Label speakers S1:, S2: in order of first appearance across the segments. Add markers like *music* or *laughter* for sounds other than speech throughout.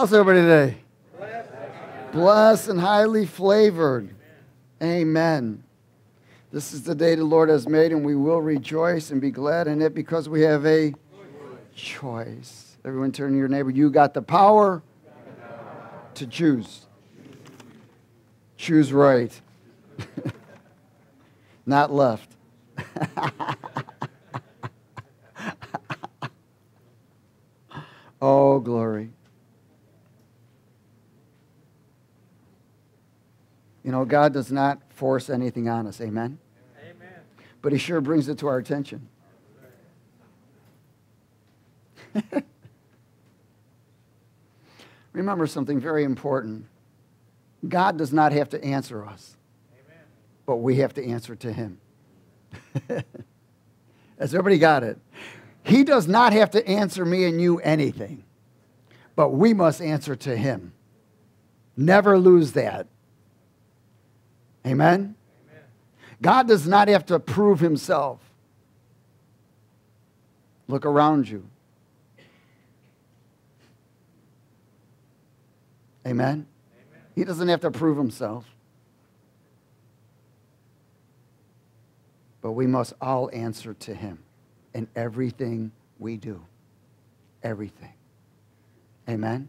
S1: How's everybody today? Blessed and highly flavored. Amen. This is the day the Lord has made, and we will rejoice and be glad in it because we have a choice. Everyone turn to your neighbor. You got the power to choose. Choose right, *laughs* not left. *laughs* oh, glory. You know, God does not force anything on us. Amen? Amen. But He sure brings it to our attention. *laughs* Remember something very important God does not have to answer us, Amen. but we have to answer to Him. *laughs* Has everybody got it? He does not have to answer me and you anything, but we must answer to Him. Never lose that. Amen? Amen? God does not have to prove himself. Look around you. Amen? Amen? He doesn't have to prove himself. But we must all answer to him in everything we do. Everything. Amen? Amen?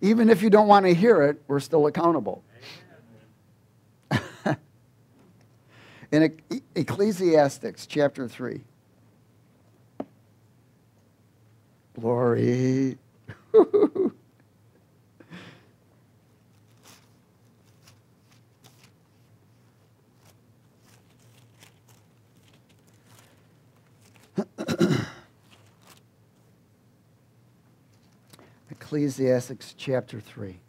S1: Even if you don't want to hear it, we're still accountable. In Ecclesiastics chapter 3. Glory. *laughs* Ecclesiastics chapter 3.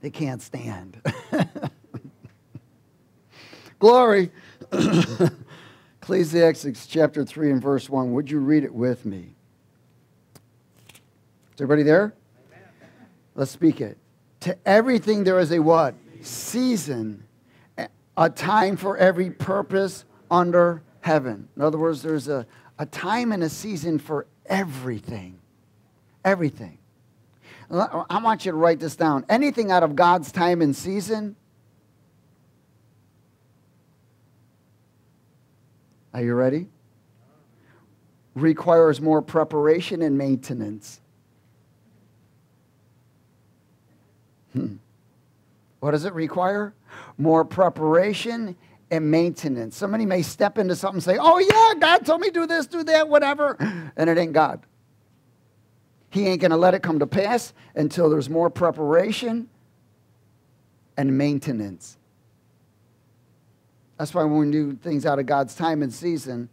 S1: They can't stand. *laughs* Glory. *coughs* Ecclesiastes chapter 3 and verse 1. Would you read it with me? Is everybody there? Amen. Let's speak it. To everything there is a what? Season. A time for every purpose under heaven. In other words, there's a, a time and a season for everything. Everything. I want you to write this down. Anything out of God's time and season, are you ready? Requires more preparation and maintenance. Hmm. What does it require? More preparation and maintenance. Somebody may step into something and say, Oh, yeah, God told me do this, do that, whatever. And it ain't God. He ain't going to let it come to pass until there's more preparation and maintenance. That's why when we do things out of God's time and season,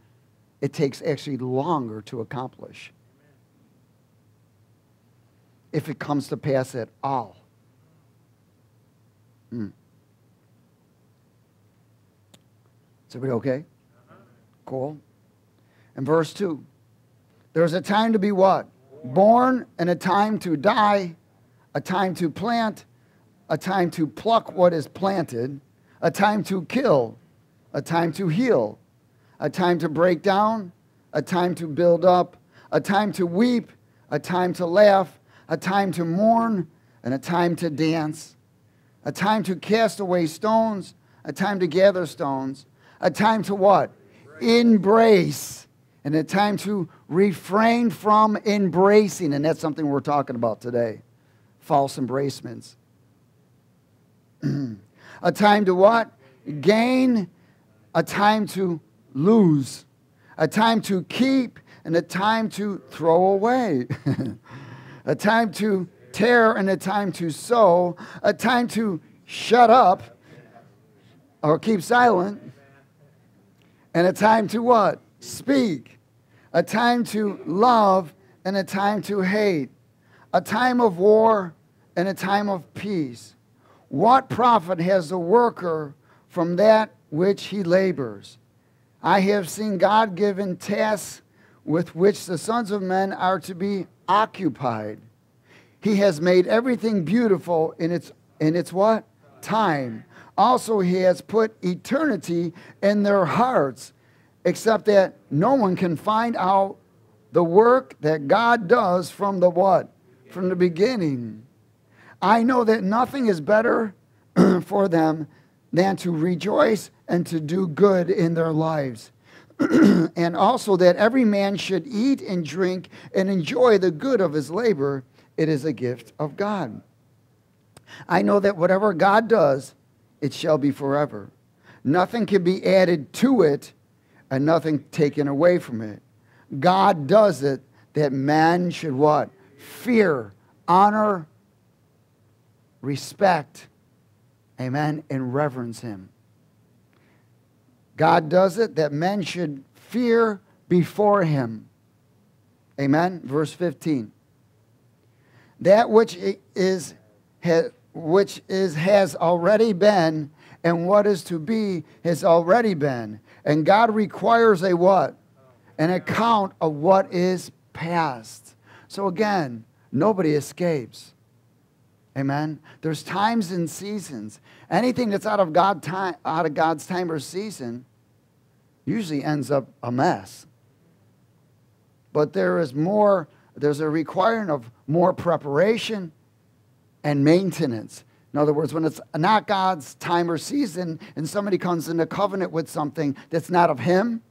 S1: it takes actually longer to accomplish. If it comes to pass at all. Mm. Is everybody okay? Cool. And verse 2 there's a time to be what? Born and a time to die, a time to plant, a time to pluck what is planted, a time to kill, a time to heal, a time to break down, a time to build up, a time to weep, a time to laugh, a time to mourn, and a time to dance, a time to cast away stones, a time to gather stones, a time to what? Embrace and a time to refrain from embracing. And that's something we're talking about today false embracements. *clears throat* a time to what? Gain, a time to lose, a time to keep, and a time to throw away, *laughs* a time to tear, and a time to sow, a time to shut up or keep silent, and a time to what? Speak a time to love and a time to hate, a time of war and a time of peace. What profit has the worker from that which he labors? I have seen God given tasks with which the sons of men are to be occupied. He has made everything beautiful in its in its what? time. Also, he has put eternity in their hearts, except that no one can find out the work that God does from the what? From the beginning. I know that nothing is better *clears throat* for them than to rejoice and to do good in their lives. *clears throat* and also that every man should eat and drink and enjoy the good of his labor. It is a gift of God. I know that whatever God does, it shall be forever. Nothing can be added to it and nothing taken away from it. God does it that man should what? Fear, honor, respect, amen, and reverence him. God does it that men should fear before him. Amen. Verse 15. That which is which is has already been and what is to be has already been. And God requires a what? An account of what is past. So again, nobody escapes. Amen. There's times and seasons. Anything that's out of God time, out of God's time or season, usually ends up a mess. But there is more. There's a requirement of more preparation and maintenance. In other words, when it's not God's time or season and somebody comes into covenant with something that's not of Him,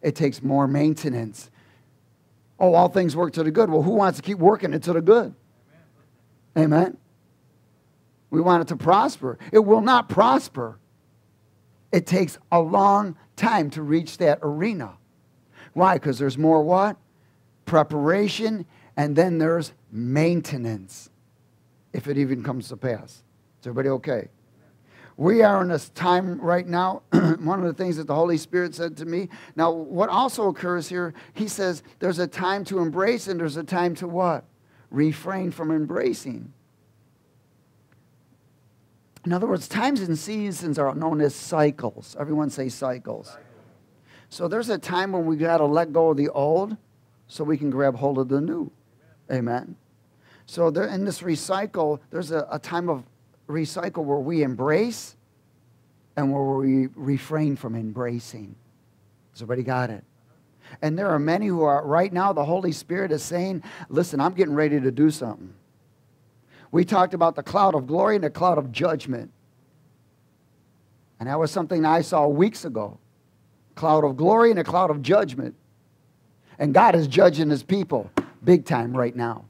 S1: it takes more maintenance. Oh, all things work to the good. Well, who wants to keep working it to the good? Amen. Amen. We want it to prosper. It will not prosper. It takes a long time to reach that arena. Why? Because there's more what? Preparation, and then there's maintenance, if it even comes to pass. Is everybody okay? We are in this time right now. *clears throat* One of the things that the Holy Spirit said to me. Now, what also occurs here, he says there's a time to embrace and there's a time to what? Refrain from embracing. In other words, times and seasons are known as cycles. Everyone say cycles. So there's a time when we got to let go of the old so we can grab hold of the new. Amen. So there, in this recycle, there's a, a time of recycle where we embrace and where we refrain from embracing. Has everybody got it? And there are many who are, right now, the Holy Spirit is saying, listen, I'm getting ready to do something. We talked about the cloud of glory and the cloud of judgment. And that was something I saw weeks ago. Cloud of glory and a cloud of judgment. And God is judging his people big time right now.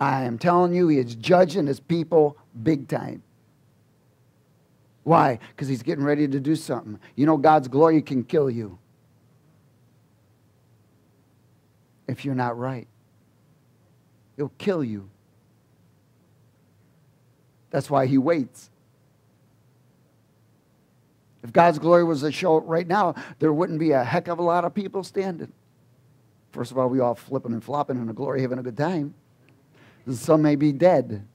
S1: I am telling you, he is judging his people big time. Why? Because he's getting ready to do something. You know, God's glory can kill you if you're not right, it'll kill you. That's why he waits. If God's glory was a show right now, there wouldn't be a heck of a lot of people standing. First of all, we all flipping and flopping in the glory, having a good time. Some may be dead.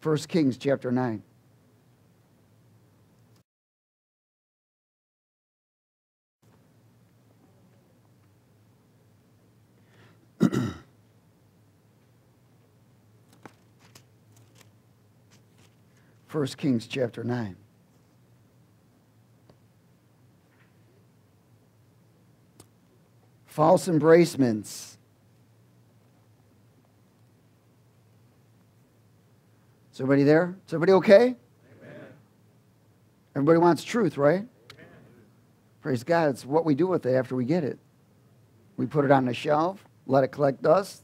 S1: 1 Kings chapter 9. *clears throat* First Kings chapter 9. False embracements. Is everybody there? Is everybody okay? Amen. Everybody wants truth, right? Amen. Praise God. It's what we do with it after we get it. We put it on the shelf, let it collect dust,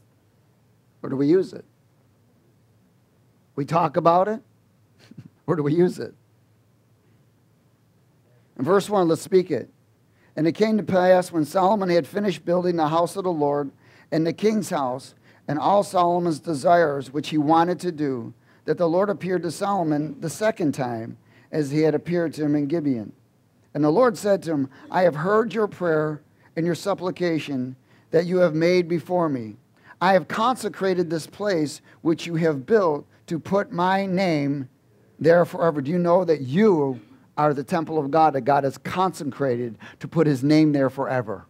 S1: or do we use it? We talk about it, *laughs* where do we use it? In verse 1, let's speak it. And it came to pass when Solomon had finished building the house of the Lord and the king's house and all Solomon's desires which he wanted to do, that the Lord appeared to Solomon the second time as he had appeared to him in Gibeon. And the Lord said to him, I have heard your prayer and your supplication that you have made before me. I have consecrated this place which you have built to put my name there forever. Do you know that you are the temple of God that God has consecrated to put his name there forever?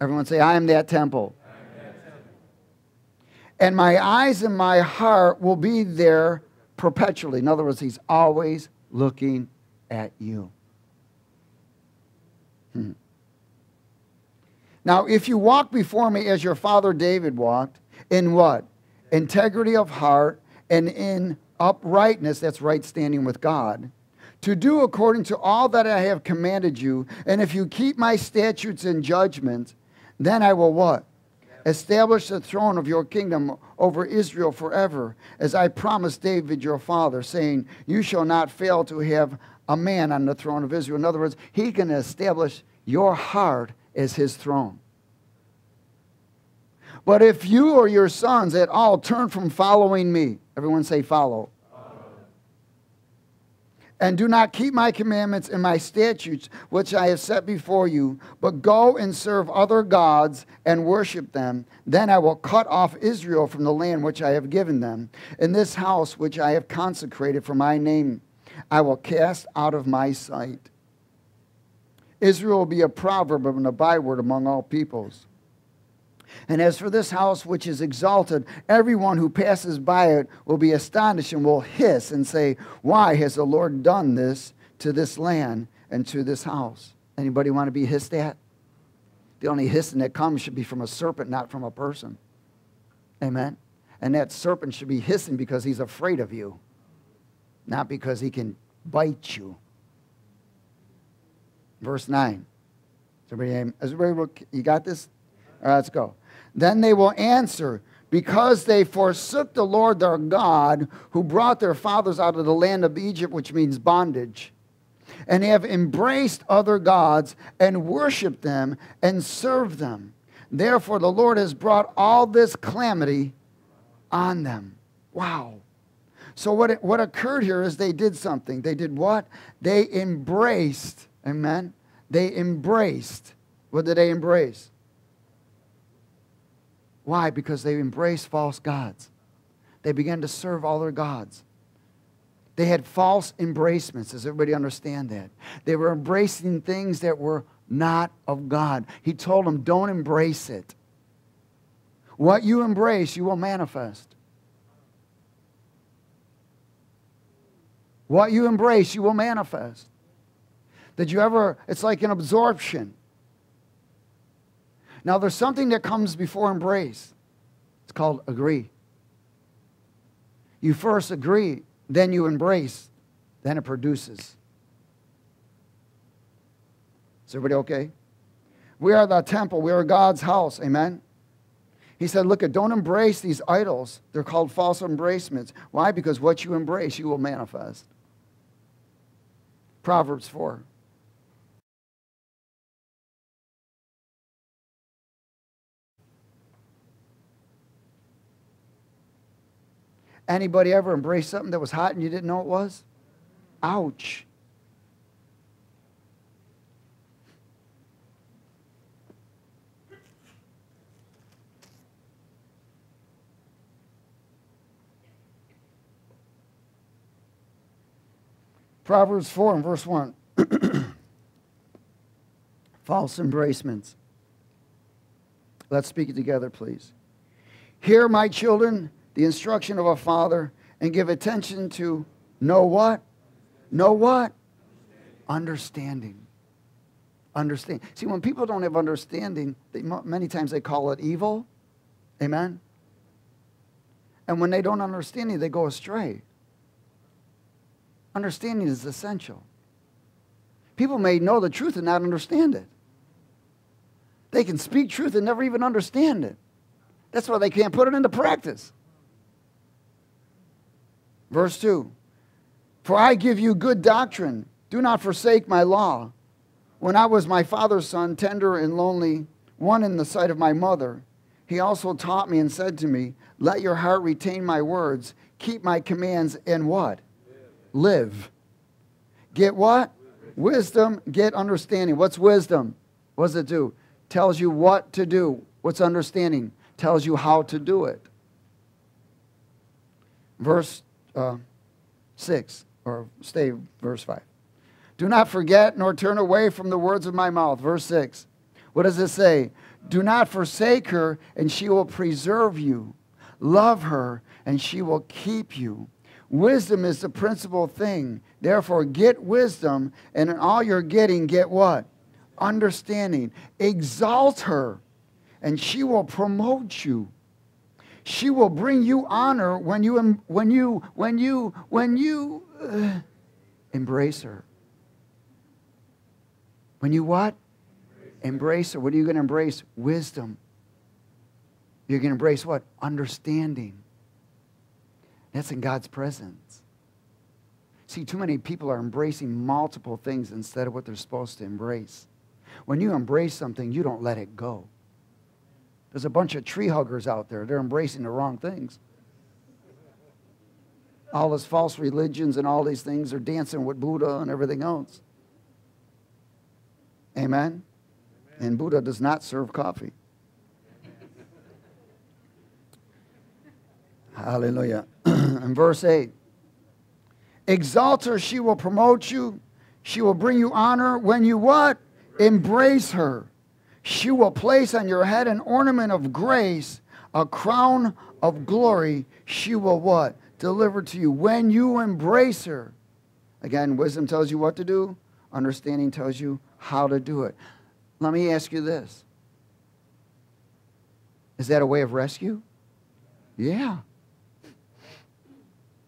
S1: Everyone say, I am that temple. And my eyes and my heart will be there perpetually. In other words, he's always looking at you. Hmm. Now, if you walk before me as your father David walked, in what? Integrity of heart and in uprightness, that's right standing with God, to do according to all that I have commanded you. And if you keep my statutes and judgments, then I will what? Establish the throne of your kingdom over Israel forever, as I promised David your father, saying, You shall not fail to have a man on the throne of Israel. In other words, he can establish your heart as his throne. But if you or your sons at all turn from following me, everyone say, follow. And do not keep my commandments and my statutes, which I have set before you, but go and serve other gods and worship them. Then I will cut off Israel from the land which I have given them. In this house which I have consecrated for my name, I will cast out of my sight. Israel will be a proverb and a byword among all peoples. And as for this house which is exalted, everyone who passes by it will be astonished and will hiss and say, Why has the Lord done this to this land and to this house? Anybody want to be hissed at? The only hissing that comes should be from a serpent, not from a person. Amen. And that serpent should be hissing because he's afraid of you, not because he can bite you. Verse 9. Everybody, everybody, you got this? All right, let's go. Then they will answer, because they forsook the Lord their God, who brought their fathers out of the land of Egypt, which means bondage, and have embraced other gods and worshiped them and served them. Therefore, the Lord has brought all this calamity on them. Wow. So, what, what occurred here is they did something. They did what? They embraced, amen? They embraced. What did they embrace? Why? Because they embraced false gods. They began to serve all their gods. They had false embracements. Does everybody understand that? They were embracing things that were not of God. He told them, don't embrace it. What you embrace, you will manifest. What you embrace, you will manifest. Did you ever, it's like an absorption. Now, there's something that comes before embrace. It's called agree. You first agree, then you embrace, then it produces. Is everybody okay? We are the temple. We are God's house. Amen. He said, Look, don't embrace these idols. They're called false embracements. Why? Because what you embrace, you will manifest. Proverbs 4. Anybody ever embrace something that was hot and you didn't know it was? Ouch. Proverbs 4 and verse 1. *clears throat* False embracements. Let's speak it together, please. Hear, my children, the instruction of a father and give attention to know what? Know what? Understanding. Understand. See, when people don't have understanding, they, many times they call it evil. Amen? And when they don't understand it, they go astray. Understanding is essential. People may know the truth and not understand it. They can speak truth and never even understand it. That's why they can't put it into practice. Verse 2 For I give you good doctrine. Do not forsake my law. When I was my father's son, tender and lonely, one in the sight of my mother, he also taught me and said to me, Let your heart retain my words, keep my commands, and what? Live. Get what? Wisdom, get understanding. What's wisdom? What does it do? Tells you what to do. What's understanding? Tells you how to do it. Verse uh, 6, or stay verse 5. Do not forget nor turn away from the words of my mouth. Verse 6. What does it say? Do not forsake her, and she will preserve you. Love her, and she will keep you. Wisdom is the principal thing. Therefore, get wisdom, and in all you're getting, get what? Understanding. Exalt her, and she will promote you. She will bring you honor when you when you when you when you uh, embrace her. When you what? Embrace her. What are you going to embrace? Wisdom. You're going to embrace what? Understanding. That's in God's presence. See, too many people are embracing multiple things instead of what they're supposed to embrace. When you embrace something, you don't let it go. There's a bunch of tree huggers out there. They're embracing the wrong things. All these false religions and all these things are dancing with Buddha and everything else. Amen? And Buddha does not serve coffee. Hallelujah. *clears throat* and verse 8 Exalt her, she will promote you. She will bring you honor when you what? Embrace her. She will place on your head an ornament of grace, a crown of glory. She will what? Deliver to you when you embrace her. Again, wisdom tells you what to do, understanding tells you how to do it. Let me ask you this Is that a way of rescue? Yeah.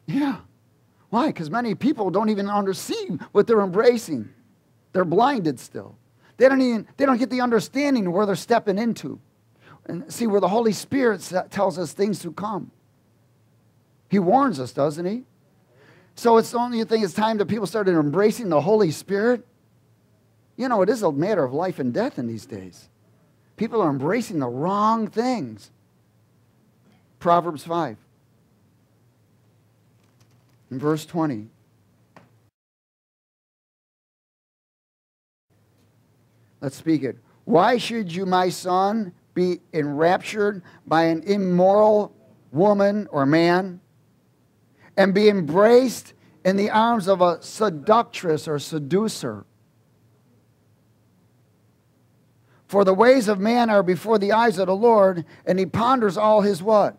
S1: Yeah. Why? Because many people don't even understand what they're embracing. They're blinded still. They don't even they don't get the understanding of where they're stepping into. And see where the Holy Spirit tells us things to come. He warns us, doesn't he? So it's the only thing it's time that people started embracing the Holy Spirit. You know, it is a matter of life and death in these days. People are embracing the wrong things. Proverbs 5. In verse 20. Let's speak it. Why should you, my son, be enraptured by an immoral woman or man and be embraced in the arms of a seductress or seducer? For the ways of man are before the eyes of the Lord, and he ponders all his what?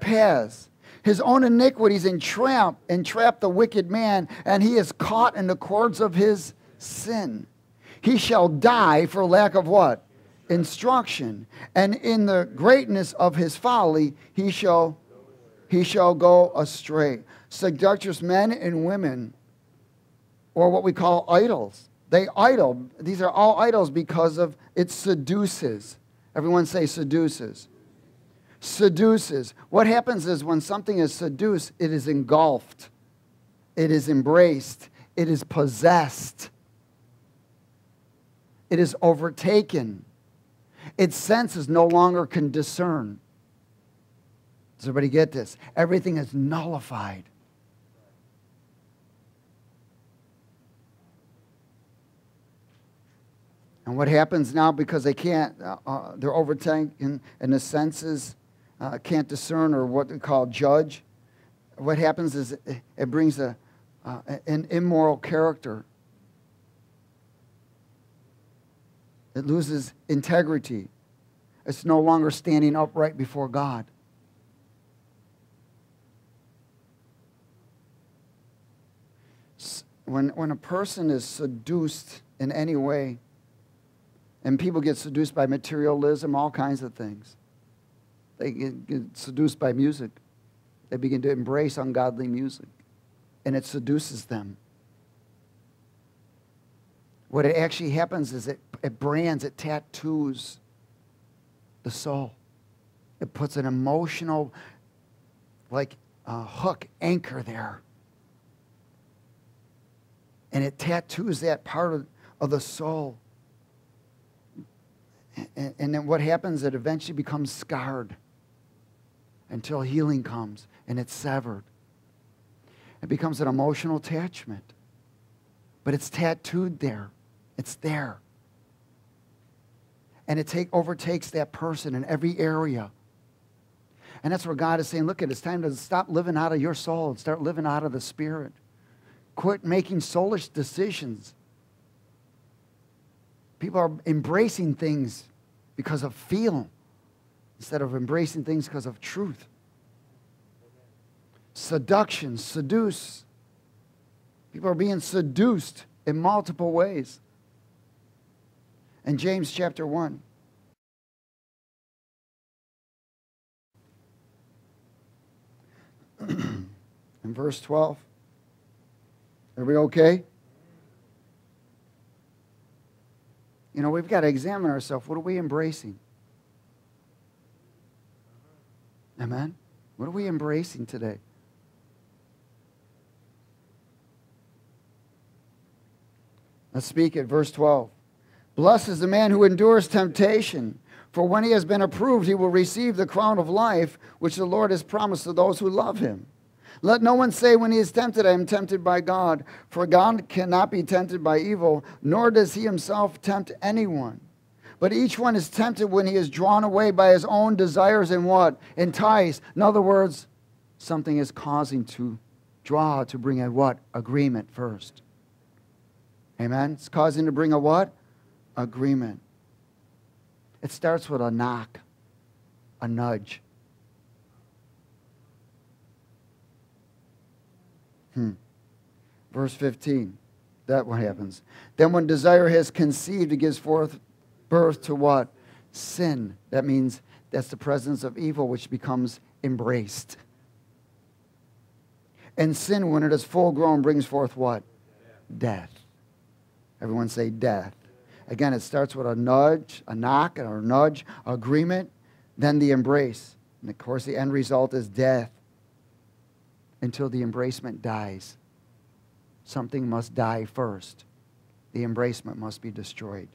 S1: Paths. His own iniquities entrap, entrap the wicked man, and he is caught in the cords of his sin. He shall die for lack of what? Instruction. And in the greatness of his folly, he shall, he shall go astray. Seductress men and women, or what we call idols. They idol. These are all idols because of it seduces. Everyone say seduces. Seduces. What happens is when something is seduced, it is engulfed, it is embraced, it is possessed, it is overtaken. Its senses no longer can discern. Does everybody get this? Everything is nullified. And what happens now because they can't, uh, uh, they're overtaken and the senses uh, can't discern or what they call judge. What happens is it, it brings a, uh, an immoral character. It loses integrity. It's no longer standing upright before God. When, when a person is seduced in any way, and people get seduced by materialism, all kinds of things. They get, get seduced by music. They begin to embrace ungodly music, and it seduces them. What it actually happens is it, it brands, it tattoos the soul. It puts an emotional, like, uh, hook anchor there. And it tattoos that part of, of the soul. And, and then what happens, it eventually becomes scarred until healing comes and it's severed. It becomes an emotional attachment. But it's tattooed there. It's there. And it take, overtakes that person in every area. And that's where God is saying, look, at it's time to stop living out of your soul and start living out of the Spirit. Quit making soulish decisions People are embracing things because of feeling instead of embracing things because of truth. seduction, seduce. People are being seduced in multiple ways. In James chapter 1, *clears throat* in verse 12, are we okay? You know, we've got to examine ourselves. What are we embracing? Amen? What are we embracing today? Let's speak at verse 12. Blessed is the man who endures temptation, for when he has been approved, he will receive the crown of life which the Lord has promised to those who love him. Let no one say when he is tempted, I am tempted by God, for God cannot be tempted by evil, nor does he himself tempt anyone. But each one is tempted when he is drawn away by his own desires and what? Enticed. In other words, something is causing to draw, to bring a what? Agreement first. Amen? It's causing to bring a what? Agreement. It starts with a knock, a nudge. Hmm. Verse 15. That what happens. Then when desire has conceived, it gives forth birth to what? Sin. That means that's the presence of evil which becomes embraced. And sin, when it is full grown, brings forth what? Death. Everyone say death. Again, it starts with a nudge, a knock, or a nudge, agreement, then the embrace. And of course, the end result is death until the embracement dies. Something must die first. The embracement must be destroyed.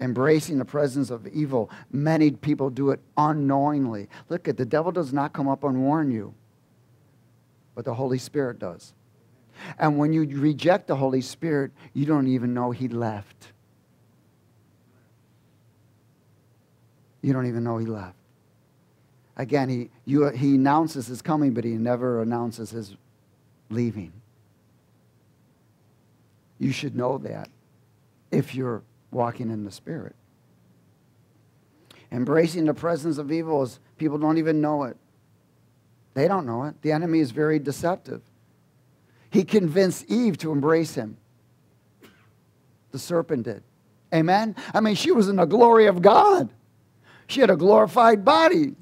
S1: Embracing the presence of evil, many people do it unknowingly. Look at the devil does not come up and warn you, but the Holy Spirit does. And when you reject the Holy Spirit, you don't even know He left. You don't even know He left. Again, he, you, he announces His coming, but He never announces His leaving. You should know that if you're walking in the Spirit. Embracing the presence of evil is people don't even know it. They don't know it. The enemy is very deceptive. He convinced Eve to embrace him. The serpent did. Amen? I mean, she was in the glory of God, she had a glorified body.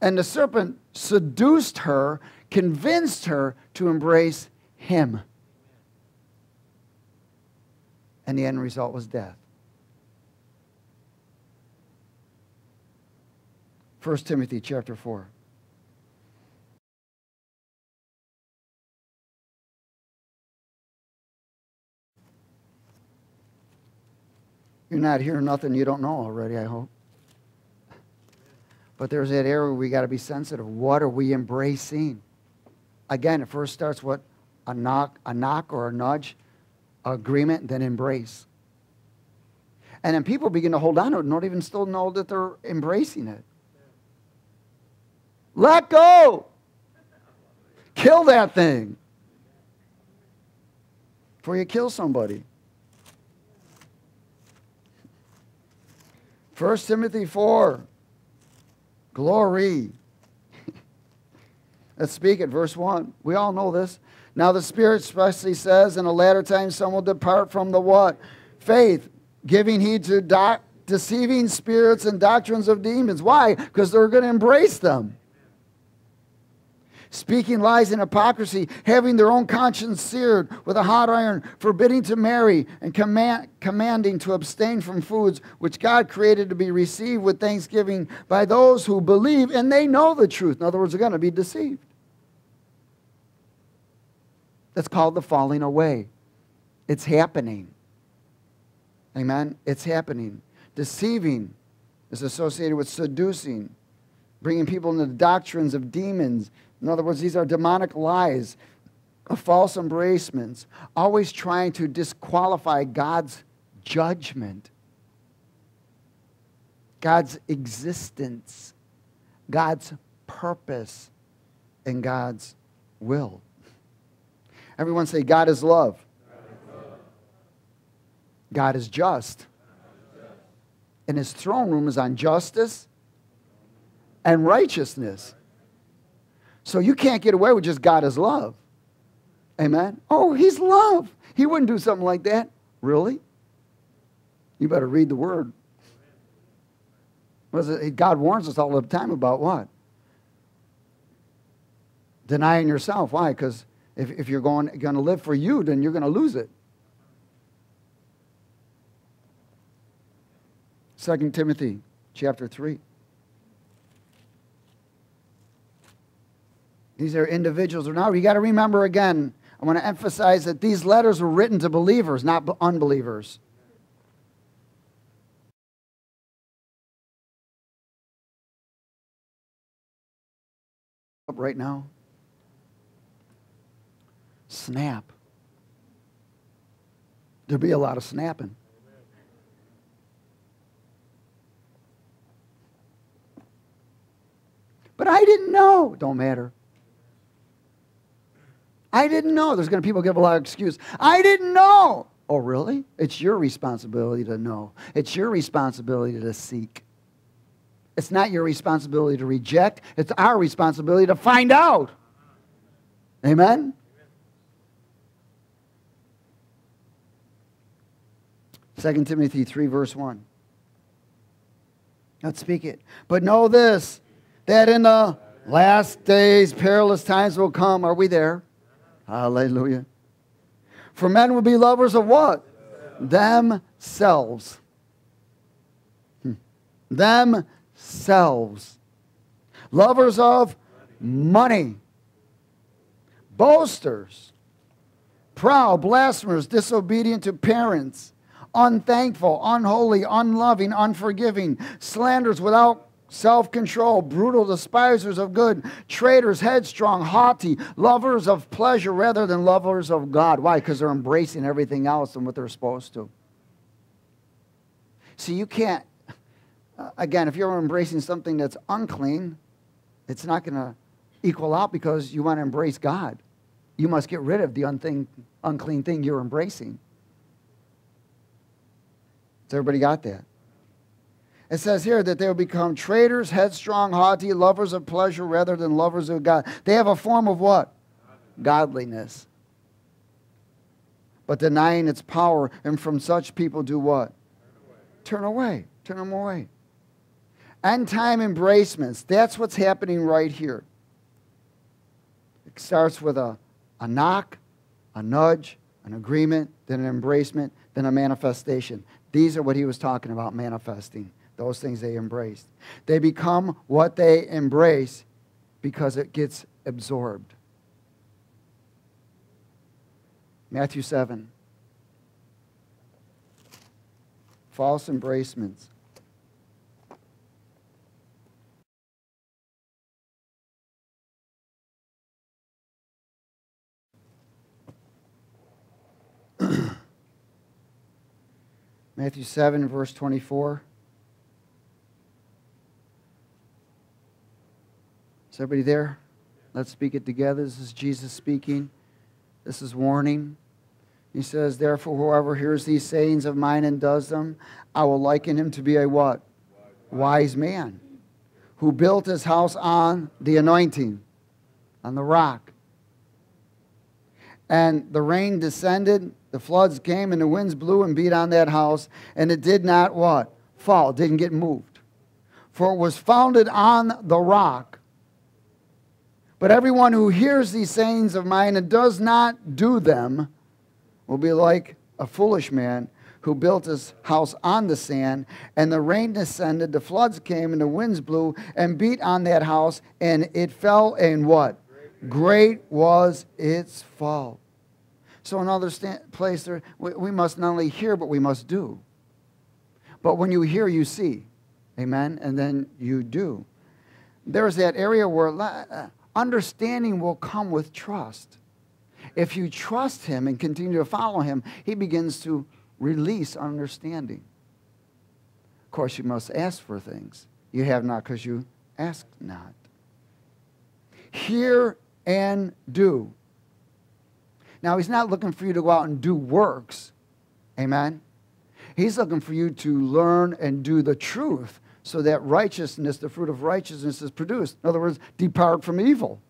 S1: And the serpent seduced her, convinced her to embrace him. And the end result was death. 1 Timothy chapter 4. You're not hearing nothing you don't know already, I hope. But there's that area we got to be sensitive. What are we embracing? Again, it first starts with a knock, a knock or a nudge, agreement, then embrace. And then people begin to hold on to it, not even still know that they're embracing it. Let go. Kill that thing before you kill somebody. 1 Timothy 4. Glory. *laughs* Let's speak at verse 1. We all know this. Now the Spirit especially says, in the latter time some will depart from the what? Faith, giving heed to deceiving spirits and doctrines of demons. Why? Because they're going to embrace them speaking lies and hypocrisy, having their own conscience seared with a hot iron, forbidding to marry, and command, commanding to abstain from foods which God created to be received with thanksgiving by those who believe and they know the truth. In other words, they're going to be deceived. That's called the falling away. It's happening. Amen? It's happening. Deceiving is associated with seducing, bringing people into the doctrines of demons, in other words, these are demonic lies, false embracements, always trying to disqualify God's judgment, God's existence, God's purpose, and God's will. Everyone say, God is love. God is just. And his throne room is on justice and righteousness. So you can't get away with just God is love. Amen. Oh, he's love. He wouldn't do something like that. Really? You better read the word. God warns us all the time about what? Denying yourself. Why? Because if, if you're going, going to live for you, then you're going to lose it. 2 Timothy chapter 3. These are individuals. Or now, you got to remember again, I want to emphasize that these letters were written to believers, not unbelievers. Up Right now, snap. There'll be a lot of snapping. But I didn't know. Don't matter. I didn't know. There's going to people give a lot of excuse. I didn't know. Oh, really? It's your responsibility to know. It's your responsibility to seek. It's not your responsibility to reject. It's our responsibility to find out. Amen? Second Timothy 3, verse 1. Let's speak it. But know this, that in the last days perilous times will come. Are we there? Hallelujah. For men will be lovers of what? Themselves. Hmm. Themselves. Lovers of money. Boasters. Proud, blasphemers, disobedient to parents. Unthankful, unholy, unloving, unforgiving. Slanders without self control, brutal despisers of good, traitors, headstrong, haughty, lovers of pleasure rather than lovers of God. Why? Because they're embracing everything else and what they're supposed to. See, you can't, uh, again, if you're embracing something that's unclean, it's not going to equal out because you want to embrace God. You must get rid of the unthing, unclean thing you're embracing. Has everybody got that? It says here that they will become traitors, headstrong, haughty, lovers of pleasure rather than lovers of God. They have a form of what? Godliness. But denying its power, and from such people do what? Turn away. Turn them away. End time embracements. That's what's happening right here. It starts with a, a knock, a nudge, an agreement, then an embracement, then a manifestation. These are what he was talking about manifesting those things they embraced. They become what they embrace because it gets absorbed. Matthew 7. False embracements. *clears throat* Matthew 7, verse 24. Is everybody there? Let's speak it together. This is Jesus speaking. This is warning. He says, Therefore, whoever hears these sayings of mine and does them, I will liken him to be a what? Wise man who built his house on the anointing, on the rock. And the rain descended, the floods came, and the winds blew and beat on that house, and it did not what? Fall, didn't get moved. For it was founded on the rock. But everyone who hears these sayings of mine and does not do them will be like a foolish man who built his house on the sand, and the rain descended, the floods came, and the winds blew and beat on that house, and it fell, and what? Great was its fall. So, another place, there, we, we must not only hear, but we must do. But when you hear, you see. Amen? And then you do. There's that area where uh, understanding will come with trust. If you trust Him and continue to follow Him, He begins to release understanding. Of course, you must ask for things. You have not because you ask not. Hear and do. Now, He's not looking for you to go out and do works. Amen? He's looking for you to learn and do the truth so that righteousness, the fruit of righteousness, is produced. In other words, depart from evil.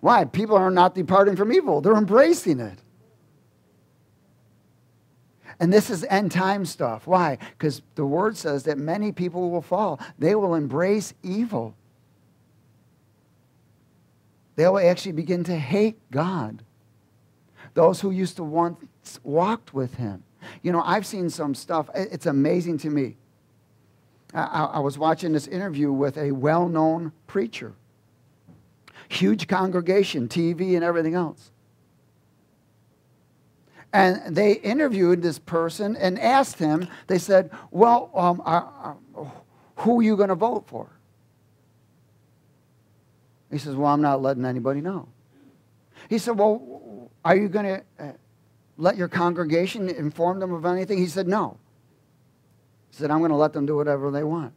S1: Why? People are not departing from evil, they're embracing it. And this is end time stuff. Why? Because the word says that many people will fall. They will embrace evil. They will actually begin to hate God. Those who used to once walked with him. You know, I've seen some stuff. It's amazing to me. I, I was watching this interview with a well known preacher, huge congregation, TV, and everything else. And they interviewed this person and asked him, they said, Well, um, uh, uh, who are you going to vote for? He says, Well, I'm not letting anybody know. He said, Well, are you going to uh, let your congregation inform them of anything? He said, No. He said, I'm going to let them do whatever they want.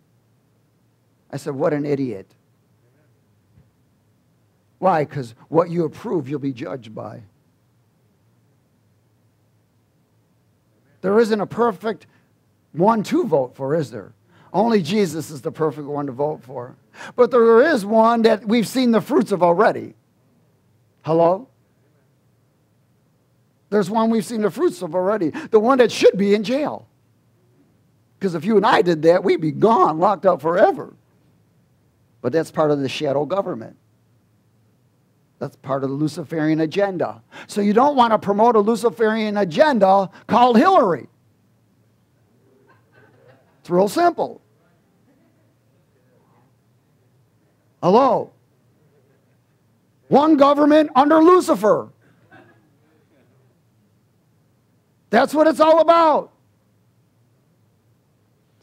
S1: I said, What an idiot. Why? Because what you approve, you'll be judged by. There isn't a perfect one to vote for, is there? Only Jesus is the perfect one to vote for. But there is one that we've seen the fruits of already. Hello? There's one we've seen the fruits of already. The one that should be in jail. Because if you and I did that, we'd be gone, locked up forever. But that's part of the shadow government. That's part of the Luciferian agenda. So you don't want to promote a Luciferian agenda called Hillary. It's real simple. Hello? One government under Lucifer. That's what it's all about.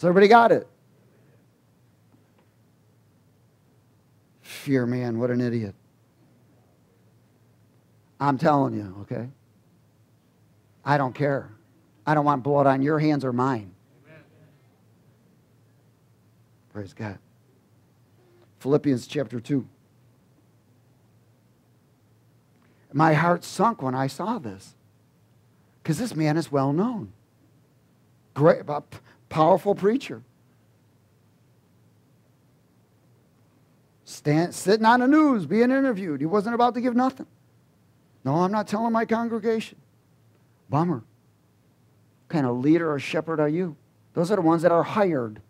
S1: So everybody got it? Fear man, what an idiot. I'm telling you, okay? I don't care. I don't want blood on your hands or mine. Amen. Praise God. Philippians chapter 2. My heart sunk when I saw this because this man is well known. Great, powerful preacher. Stand, sitting on the news, being interviewed. He wasn't about to give nothing. No, I'm not telling my congregation. Bummer. What kind of leader or shepherd are you? Those are the ones that are hired.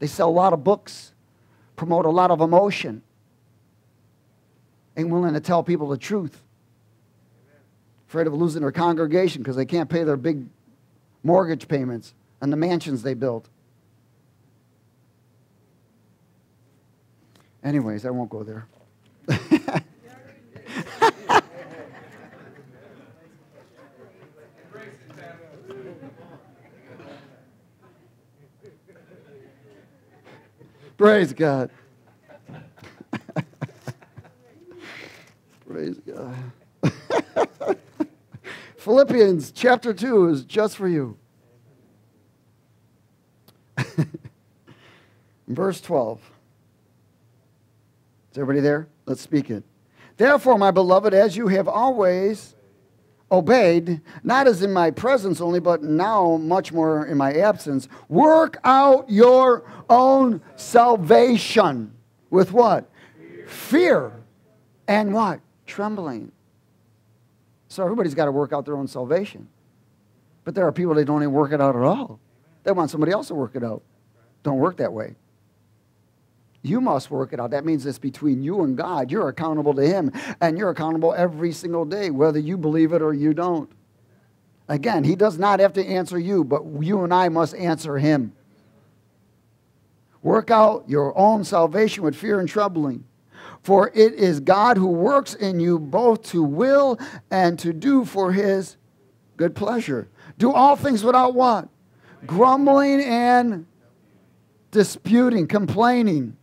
S1: They sell a lot of books, promote a lot of emotion, ain't willing to tell people the truth. Afraid of losing their congregation because they can't pay their big mortgage payments and the mansions they built. Anyways, I won't go there. *laughs* Praise God. Praise God. *laughs* Philippians chapter 2 is just for you. Verse 12. Is everybody there? Let's speak it. Therefore, my beloved, as you have always obeyed, not as in my presence only, but now much more in my absence, work out your own salvation with what? Fear, and what? Trembling. So everybody's got to work out their own salvation. But there are people that don't even work it out at all. They want somebody else to work it out. Don't work that way. You must work it out. That means it's between you and God. You're accountable to Him, and you're accountable every single day, whether you believe it or you don't. Again, He does not have to answer you, but you and I must answer Him. Work out your own salvation with fear and trembling. For it is God who works in you both to will and to do for his good pleasure. Do all things without what? Grumbling and disputing, complaining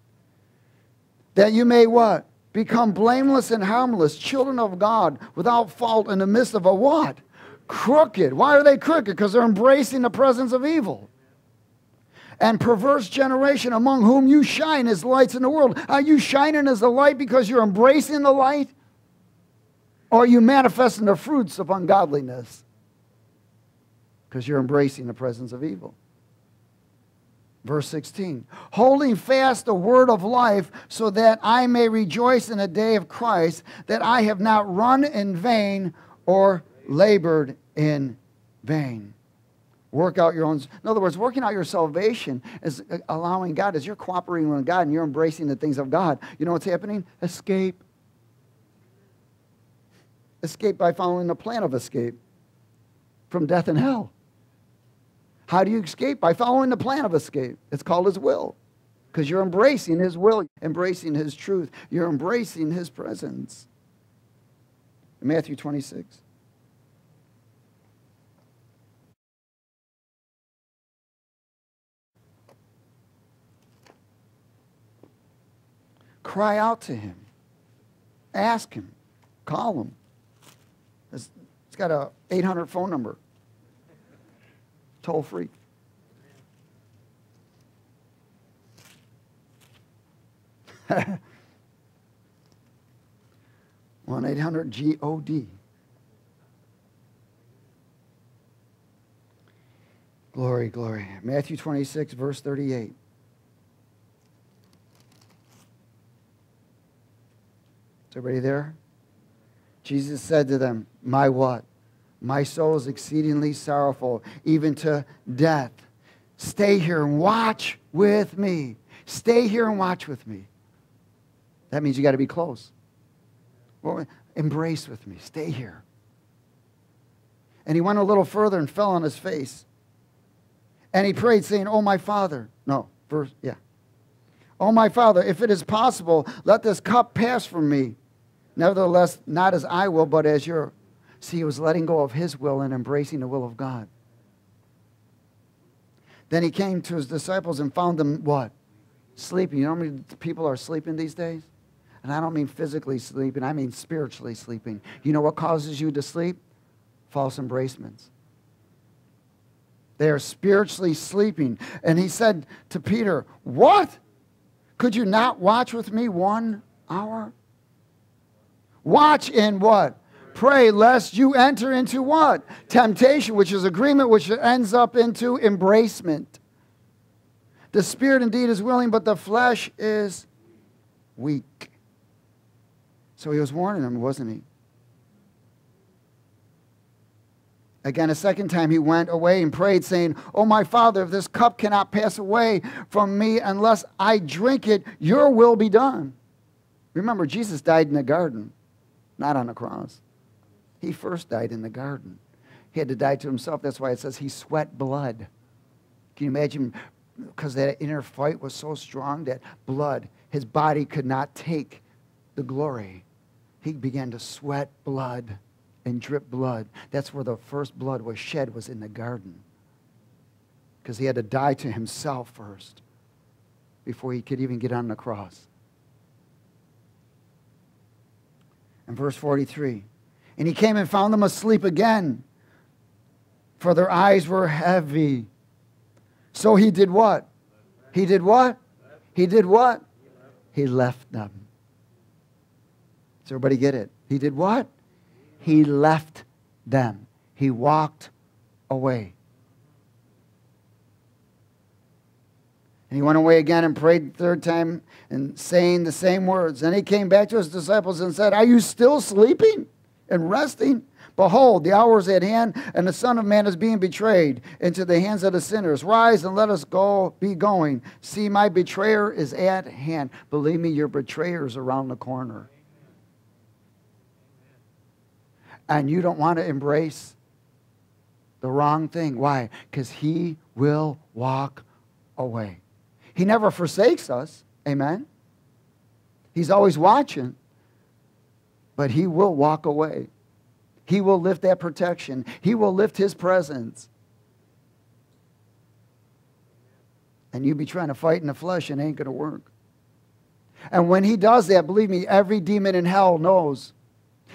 S1: that you may what? Become blameless and harmless, children of God, without fault in the midst of a what? Crooked. Why are they crooked? Because they're embracing the presence of evil. And perverse generation among whom you shine as lights in the world. Are you shining as a light because you're embracing the light? Or are you manifesting the fruits of ungodliness? Because you're embracing the presence of evil. Verse 16, holding fast the word of life, so that I may rejoice in the day of Christ, that I have not run in vain or labored in vain. Work out your own. In other words, working out your salvation is uh, allowing God, as you're cooperating with God and you're embracing the things of God. You know what's happening? Escape. Escape by following the plan of escape from death and hell. How do you escape? By following the plan of escape. It's called His will. Because you're embracing His will, embracing His truth, you're embracing His presence. In Matthew 26. Cry out to Him, ask Him, call Him. it's, got a 800 phone number toll free. *laughs* One eight hundred G O D. Glory, glory. Matthew 26, verse 38. Is everybody there? Jesus said to them, My what? My soul is exceedingly sorrowful, even to death. Stay here and watch with me. Stay here and watch with me. That means you got to be close. Well, embrace with me. Stay here. And he went a little further and fell on his face. And he prayed, saying, Oh, my father. No, verse, yeah. Oh, my father, if it is possible, let this cup pass from me. Nevertheless, not as I will, but as your See, he was letting go of his will and embracing the will of God. Then he came to his disciples and found them what? Sleeping. You know how many people are sleeping these days? And I don't mean physically sleeping, I mean spiritually sleeping. You know what causes you to sleep? False embracements. They are spiritually sleeping. And he said to Peter, What? Could you not watch with me one hour? Watch in what? Pray lest you enter into what? Temptation, which is agreement, which ends up into embracement. The spirit indeed is willing, but the flesh is weak. So he was warning them, wasn't he? Again, a second time he went away and prayed, saying, Oh, my Father, if this cup cannot pass away from me unless I drink it, your will be done. Remember, Jesus died in the garden, not on a cross. He first died in the garden. He had to die to himself. That's why it says he sweat blood. Can you imagine? Because that inner fight was so strong that blood, his body could not take the glory. He began to sweat blood and drip blood. That's where the first blood was shed, was in the garden. Because he had to die to himself first before he could even get on the cross. In verse 43, and he came and found them asleep again, for their eyes were heavy. So he did what? He did what? He did what? He left them. Does everybody get it? He did what? He left them. He walked away. And he went away again and prayed the third time and saying the same words. And he came back to his disciples and said, Are you still sleeping? And resting. Behold, the hour is at hand, and the Son of Man is being betrayed into the hands of the sinners. Rise and let us go, be going. See, my betrayer is at hand. Believe me, your betrayer is around the corner. And you don't want to embrace the wrong thing. Why? Because he will walk away. He never forsakes us. Amen. He's always watching but he will walk away. He will lift that protection. He will lift his presence. And you be trying to fight in the flesh, and it ain't going to work. And when he does that, believe me, every demon in hell knows.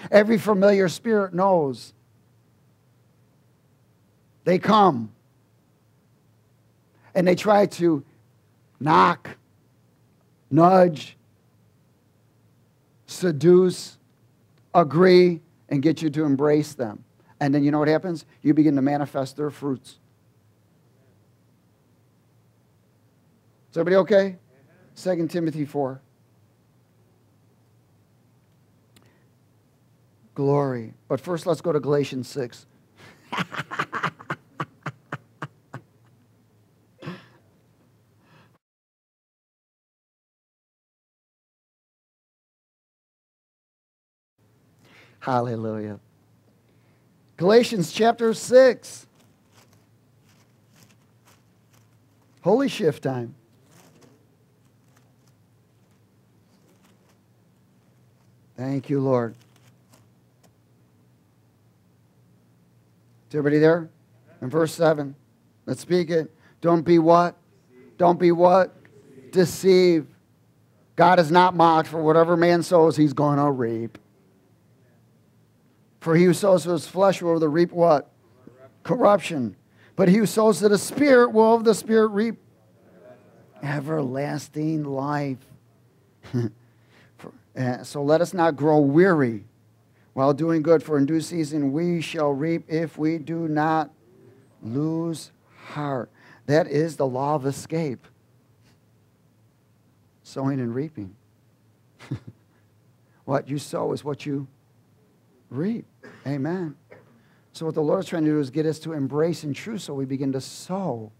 S1: Every familiar spirit knows. They come and they try to knock, nudge, seduce, agree, and get you to embrace them. And then you know what happens? You begin to manifest their fruits. Is everybody okay? 2 Timothy 4. Glory. But first, let's go to Galatians 6. *laughs* Hallelujah. Galatians chapter 6. Holy shift time. Thank you, Lord. Is everybody there? In verse 7, let's speak it. Don't be what? Don't be what? Deceive. God is not mocked, for whatever man sows, he's going to reap. For he who sows to his flesh will reap what? Corruption. But he who sows to the Spirit will of the Spirit reap everlasting life. *laughs* Eh, so let us not grow weary while doing good, for in due season we shall reap if we do not lose heart. That is the law of escape sowing and reaping. *laughs* what you sow is what you reap. Amen. So, what the Lord is trying to do is get us to embrace in truth so we begin to sow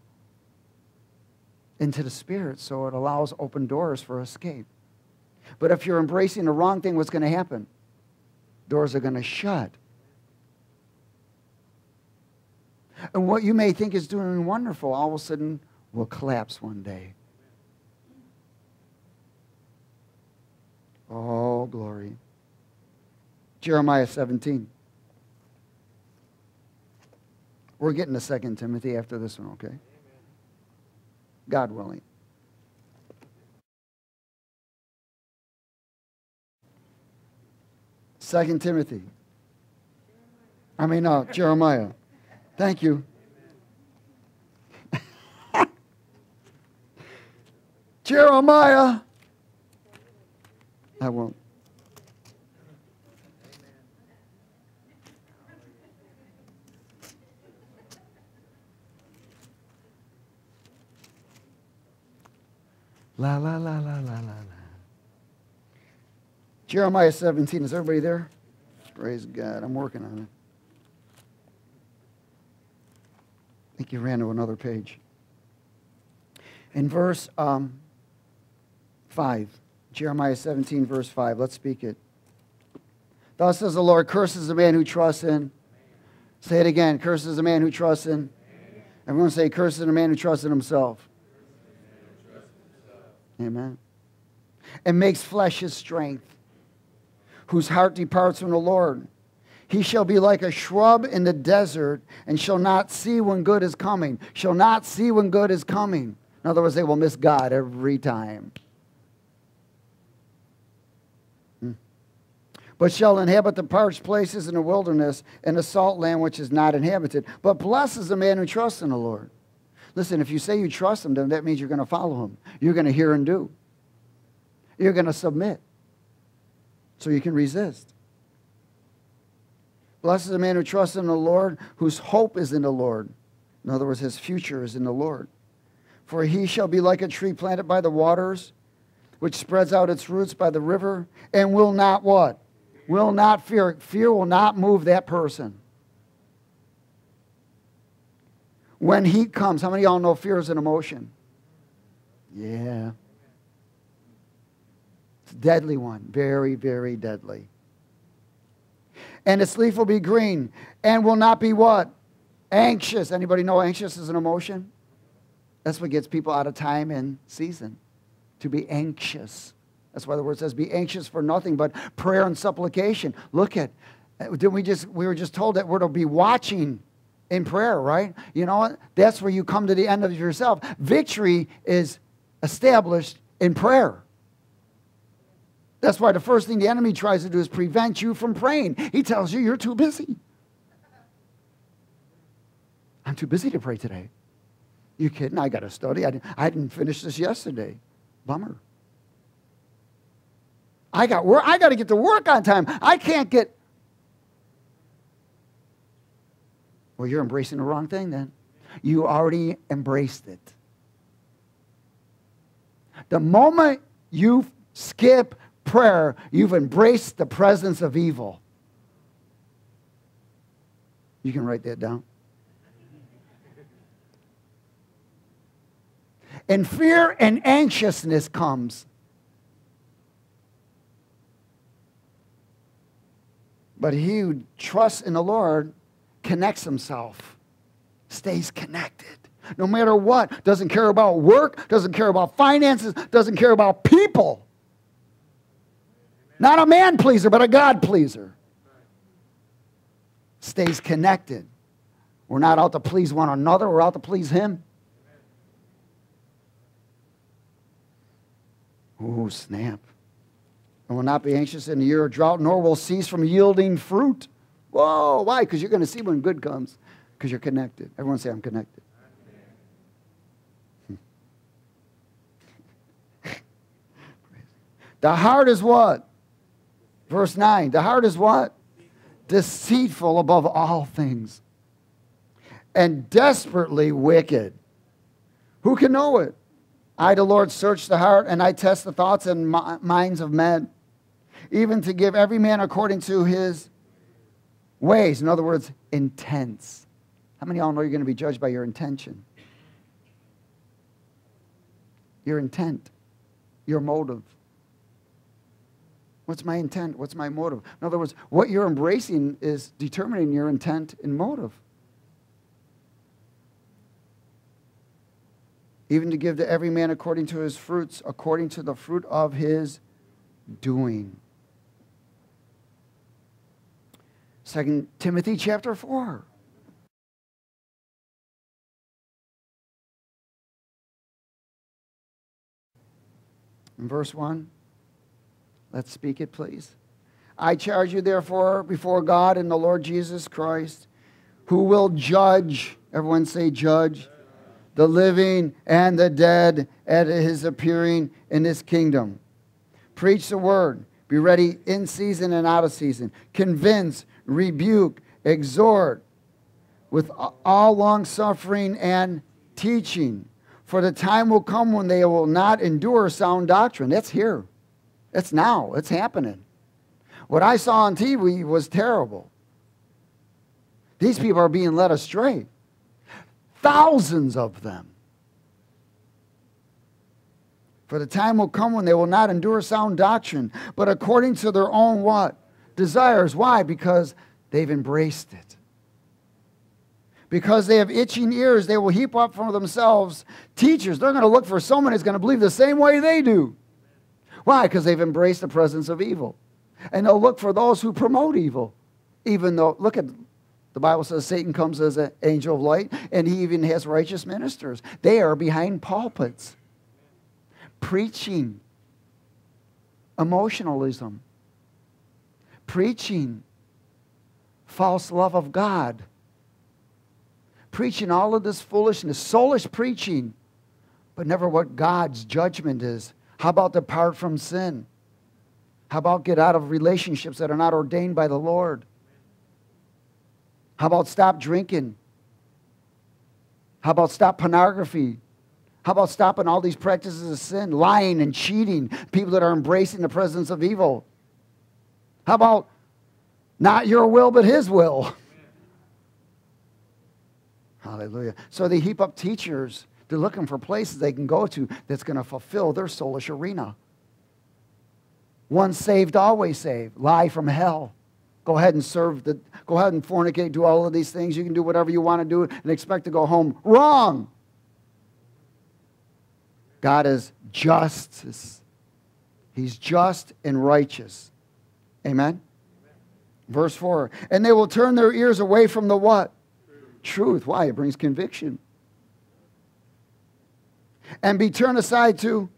S1: into the Spirit so it allows open doors for escape. But if you're embracing the wrong thing, what's going to happen? Doors are going to shut. And what you may think is doing wonderful, all of a sudden will collapse one day. Oh, glory. Jeremiah 17. We're getting to 2 Timothy after this one, okay? God willing. Second Timothy. I mean, uh, Jeremiah. Thank you. *laughs* Jeremiah. I won't. La, la, la, la, la, la, la. Jeremiah 17. Is everybody there? Praise God. I'm working on it. I think you ran to another page. In verse um, 5, Jeremiah 17, verse 5, let's speak it. Thus says the Lord, curses the man who trusts in. Say it again, curses the man who trusts in. Everyone say, curses the man who trusts in himself. Amen. And makes flesh his strength, whose heart departs from the Lord. He shall be like a shrub in the desert and shall not see when good is coming. Shall not see when good is coming. In other words, they will miss God every time. Hmm. But shall inhabit the parched places in the wilderness and the salt land which is not inhabited. But blesses the man who trusts in the Lord. Listen, if you say you trust him, then that means you're going to follow him. You're going to hear and do. You're going to submit so you can resist. Blessed is the man who trusts in the Lord, whose hope is in the Lord. In other words, his future is in the Lord. For he shall be like a tree planted by the waters, which spreads out its roots by the river, and will not what? Will not fear. Fear will not move that person. When he comes, how many of y'all know fear is an emotion? Yeah. It's a deadly one. Very, very deadly. And its leaf will be green and will not be what? Anxious. Anybody know anxious is an emotion? That's what gets people out of time and season. To be anxious. That's why the word says, be anxious for nothing but prayer and supplication. Look at, uh, didn't we just, we were just told that we're to be watching in prayer, right? You know? That's where you come to the end of yourself. Victory is established in prayer. That's why the first thing the enemy tries to do is prevent you from praying. He tells you you're too busy. I'm too busy to pray today. You kidding? I got to study. I didn't, I didn't finish this yesterday. Bummer. I got work. I got to get to work on time. I can't get Well, you're embracing the wrong thing then. You already embraced it. The moment you skip prayer, you've embraced the presence of evil. You can write that down. And fear and anxiousness comes. But he who trusts in the Lord connects himself, stays connected. No matter what, doesn't care about work, doesn't care about finances, doesn't care about people. Not a man pleaser, but a God pleaser. Stays connected. We're not out to please one another, we're out to please Him. Oh, snap. And will not be anxious in the year of drought, nor will cease from yielding fruit. Whoa, why? Because you're going to see when good comes, because you're connected. Everyone say, I'm connected. *laughs* the heart is what? Verse 9. The heart is what? Deceitful above all things and desperately wicked. Who can know it? I, the Lord, search the heart and I test the thoughts and minds of men, even to give every man according to his ways. In other words, intents. How many of y'all know you're going to be judged by your intention? Your intent, your motive. What's my intent? What's my motive? In other words, what you're embracing is determining your intent and motive. even to give to every man according to his fruits, according to the fruit of his doing. Second Timothy chapter 4. In verse 1, let's speak it, please. I charge you, therefore, before God and the Lord Jesus Christ, who will judge, everyone say, judge the living and the dead at his appearing in his kingdom. Preach the word. Be ready in season and out of season. Convince, rebuke, exhort with all long suffering and teaching. For the time will come when they will not endure sound doctrine. That's here. It's now. It's happening. What I saw on TV was terrible. These people are being led astray thousands of them. For the time will come when they will not endure sound doctrine, but according to their own what? Desires. Why? Because they've embraced it. Because they have itching ears, they will heap up for themselves teachers. They're going to look for someone who's going to believe the same way they do. Why? Because they've embraced the presence of evil. And they'll look for those who promote evil. Even though, look at the Bible says Satan comes as an angel of light, and he even has righteous ministers. They are behind pulpits, preaching emotionalism, preaching false love of God, preaching all of this foolishness, soulish preaching, but never what God's judgment is. How about depart from sin? How about get out of relationships that are not ordained by the Lord? How about stop drinking? How about stop pornography? How about stopping all these practices of sin, lying and cheating, people that are embracing the presence of evil? How about not your will, but his will? Hallelujah. So they heap up teachers. They're looking for places they can go to that's going to fulfill their soulish arena. Once saved, always saved. Lie from hell. Go ahead and serve the, go ahead and fornicate, do all of these things. You can do whatever you want to do and expect to go home. Wrong. God is justice. He's just and righteous. Amen? Verse 4. And they will turn their ears away from the what? Truth. Truth. Why? It brings conviction. And be turned aside to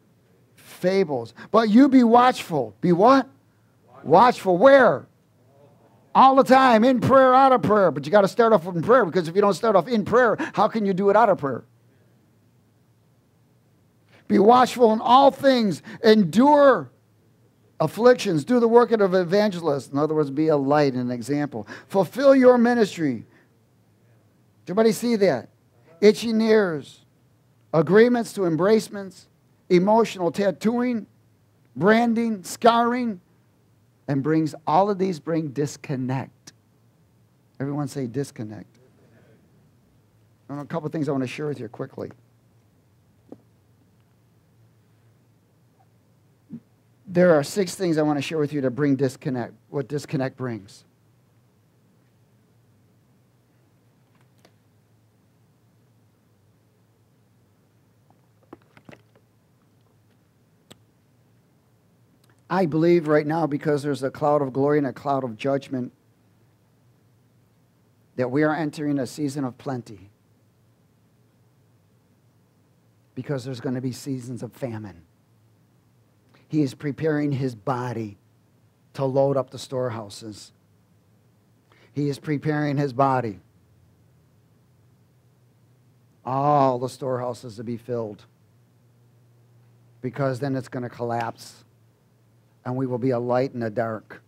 S1: fables. But you be watchful. Be what? Watchful. watchful. Where? all the time, in prayer, out of prayer. But you got to start off in prayer because if you don't start off in prayer, how can you do it out of prayer? Be watchful in all things, endure afflictions, do the work of an evangelist. In other words, be a light and an example. Fulfill your ministry. Everybody see that? Itching ears, agreements to embracements, emotional tattooing, branding, scarring, and brings all of these bring disconnect. Everyone say disconnect. a couple of things I want to share with you quickly. There are six things I want to share with you to bring disconnect, what disconnect brings. I believe right now, because there's a cloud of glory and a cloud of judgment, that we are entering a season of plenty. Because there's going to be seasons of famine. He is preparing his body to load up the storehouses. He is preparing his body. All the storehouses to be filled. Because then it's going to collapse and we will be a light in the dark.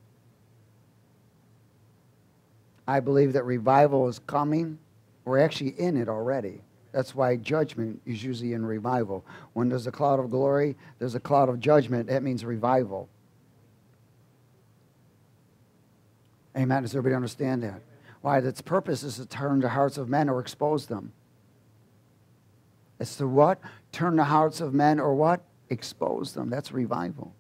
S1: I believe that revival is coming. We're actually in it already. That's why judgment is usually in revival. When there's a cloud of glory, there's a cloud of judgment. That means revival. Amen. Does everybody understand that? Why? Its purpose is to turn the hearts of men or expose them. It's to what? Turn the hearts of men or what? Expose them. That's revival.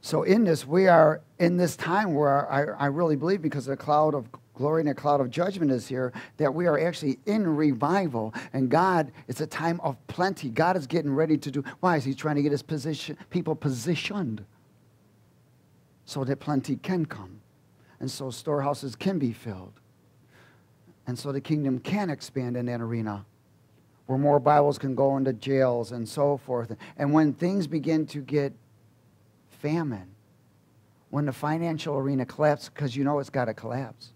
S1: So, in this, we are in this time where I, I really believe, because the cloud of glory and a cloud of judgment is here, that we are actually in revival. And God, it's a time of plenty. God is getting ready to do. Why is He trying to get His position, people positioned so that plenty can come? And so storehouses can be filled. And so the kingdom can expand in that arena where more Bibles can go into jails and so forth. And when things begin to get famine, when the financial arena collapses, because you know it's got to collapse.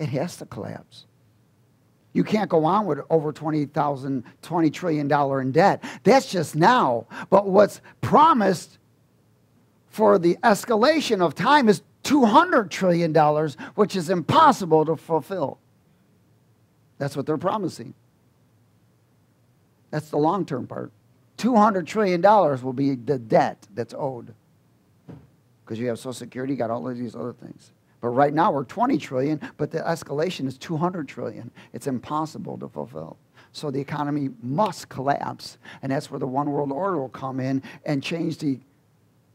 S1: It has to collapse. You can't go on with over $20,000, $20 trillion in debt. That's just now. But what's promised for the escalation of time is $200 trillion, which is impossible to fulfill. That's what they're promising. That's the long term part. $200 trillion will be the debt that's owed. Because you have Social Security, you got all of these other things. But right now we're 20 trillion, but the escalation is 200 trillion. It's impossible to fulfill. So the economy must collapse. And that's where the one world order will come in and change the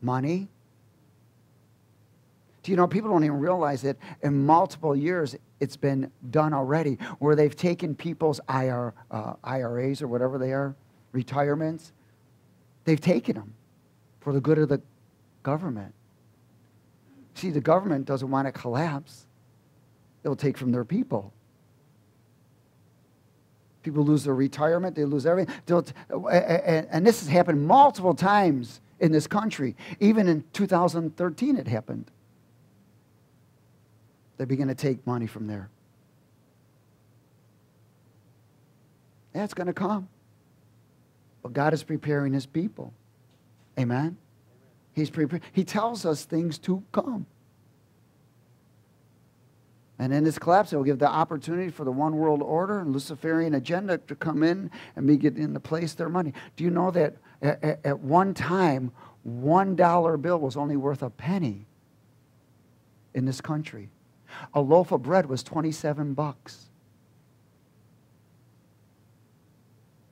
S1: money. Do you know, people don't even realize that in multiple years it's been done already, where they've taken people's IR, uh, IRAs or whatever they are, retirements, they've taken them for the good of the government. See, the government doesn't want to collapse. They'll take from their people. People lose their retirement, they lose everything. and this has happened multiple times in this country. Even in 2013, it happened. They begin to take money from there. That's going to come. But God is preparing his people. Amen? He's prepared. He tells us things to come. And in this collapse, it will give the opportunity for the one world order and Luciferian agenda to come in and begin to place their money. Do you know that at, at one time, one dollar bill was only worth a penny in this country? A loaf of bread was 27 bucks.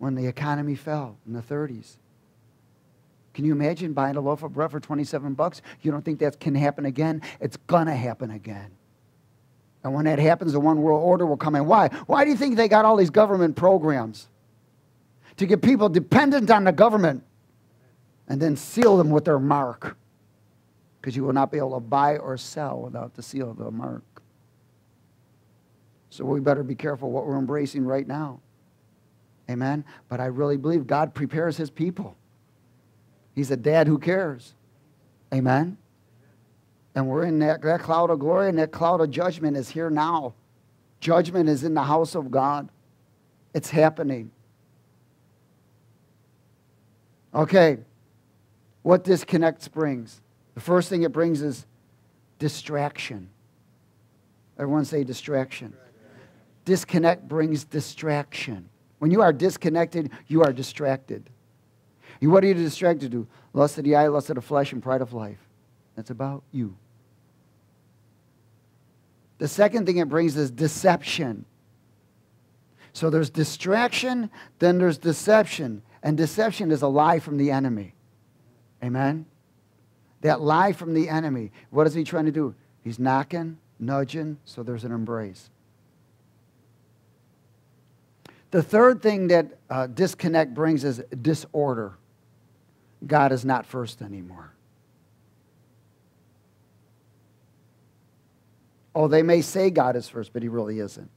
S1: when the economy fell in the 30s. Can you imagine buying a loaf of bread for 27 bucks? You don't think that can happen again? It's going to happen again. And when that happens, the one world order will come in. Why? Why do you think they got all these government programs? To get people dependent on the government and then seal them with their mark. Because you will not be able to buy or sell without the seal of the mark. So we better be careful what we're embracing right now. Amen. But I really believe God prepares his people. He's a dad who cares. Amen. And we're in that, that cloud of glory, and that cloud of judgment is here now. Judgment is in the house of God. It's happening. Okay. What disconnects brings? The first thing it brings is distraction. Everyone say distraction. Disconnect brings distraction. When you are disconnected, you are distracted. You, what are you distracted to? Do? Lust of the eye, lust of the flesh, and pride of life. That's about you. The second thing it brings is deception. So there's distraction, then there's deception. And deception is a lie from the enemy. Amen? That lie from the enemy. What is he trying to do? He's knocking, nudging, so there's an embrace. The third thing that uh, disconnect brings is disorder. God is not first anymore. Oh, they may say God is first, but he really isn't.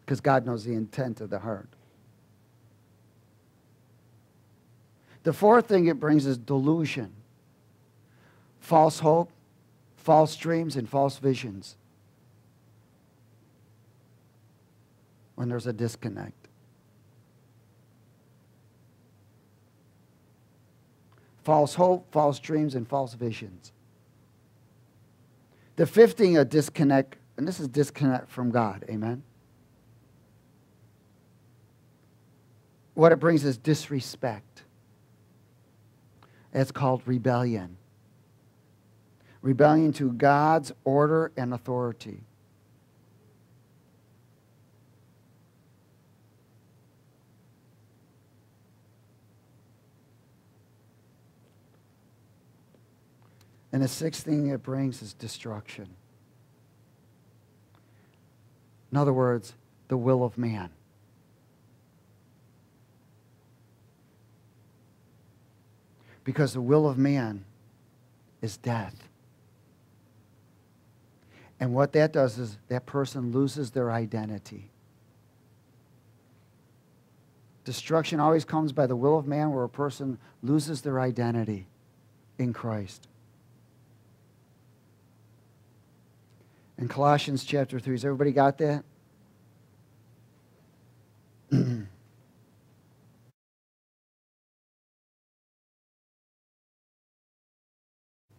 S1: Because God knows the intent of the heart. The fourth thing it brings is delusion false hope, false dreams, and false visions. When there's a disconnect. False hope, false dreams, and false visions. The fifth thing, a disconnect, and this is disconnect from God. Amen. What it brings is disrespect. It's called rebellion rebellion to God's order and authority. And the sixth thing it brings is destruction. In other words, the will of man. Because the will of man is death. And what that does is that person loses their identity. Destruction always comes by the will of man where a person loses their identity in Christ. In Colossians chapter 3, has everybody got that? *clears throat*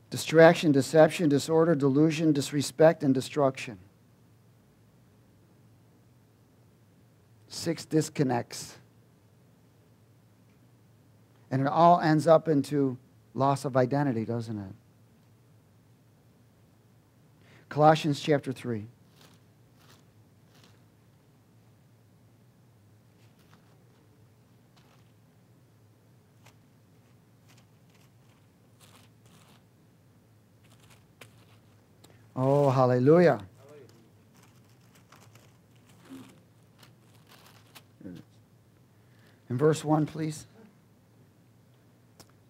S1: distraction, deception, disorder, delusion, disrespect, and destruction. Six disconnects. And it all ends up into loss of identity, doesn't it? Colossians chapter 3. Oh, hallelujah. In verse 1, please.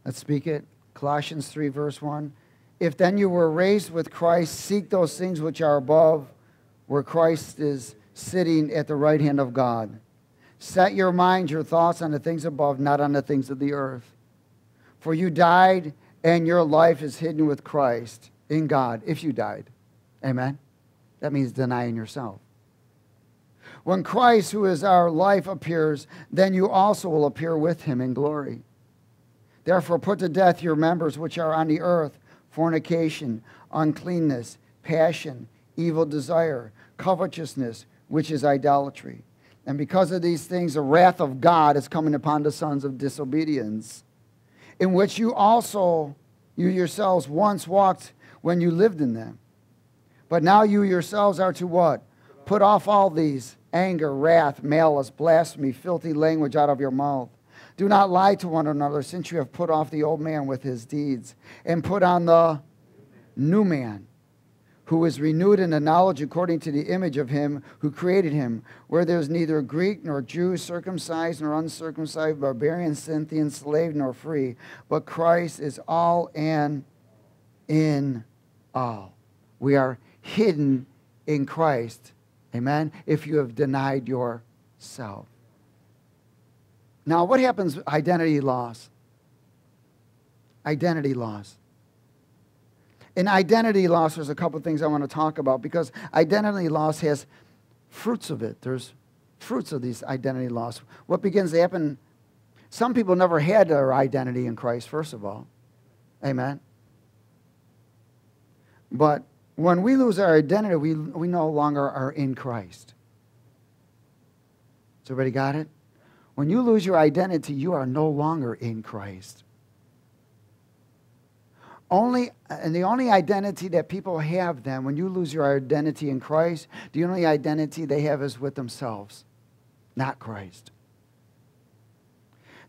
S1: Let's speak it. Colossians 3, verse 1. If then you were raised with Christ, seek those things which are above, where Christ is sitting at the right hand of God. Set your mind, your thoughts on the things above, not on the things of the earth. For you died, and your life is hidden with Christ in God if you died. Amen? That means denying yourself. When Christ, who is our life, appears, then you also will appear with him in glory. Therefore, put to death your members which are on the earth fornication, uncleanness, passion, evil desire, covetousness, which is idolatry. And because of these things, the wrath of God is coming upon the sons of disobedience, in which you also, you yourselves once walked when you lived in them. But now you yourselves are to what? Put off all these anger, wrath, malice, blasphemy, filthy language out of your mouth. Do not lie to one another, since you have put off the old man with his deeds, and put on the new man, who is renewed in the knowledge according to the image of him who created him, where there is neither Greek nor Jew, circumcised nor uncircumcised, barbarian, Scythian, slave nor free, but Christ is all and in all. We are hidden in Christ. Amen? If you have denied yourself. Now, what happens with identity loss? Identity loss. In identity loss, there's a couple things I want to talk about because identity loss has fruits of it. There's fruits of these identity loss. What begins to happen, some people never had their identity in Christ, first of all. Amen. But when we lose our identity, we, we no longer are in Christ. Has everybody got it? When you lose your identity, you are no longer in Christ. Only, and the only identity that people have then, when you lose your identity in Christ, the only identity they have is with themselves, not Christ.